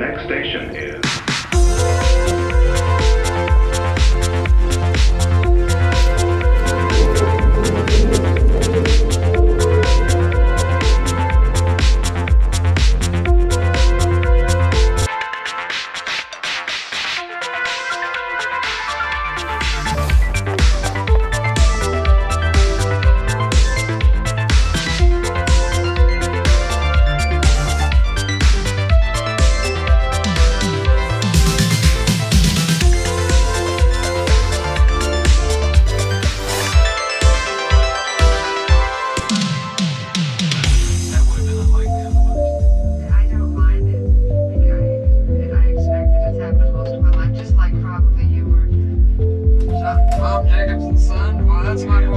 next station is. Tom Jacobson's son? Well, that's my